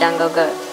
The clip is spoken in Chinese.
张哥哥。